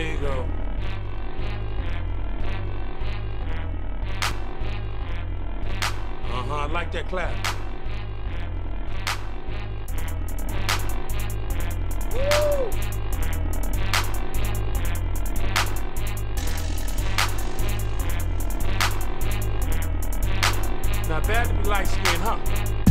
There you go. Uh-huh, I like that clap. Woo! Not bad to be light-skinned, huh?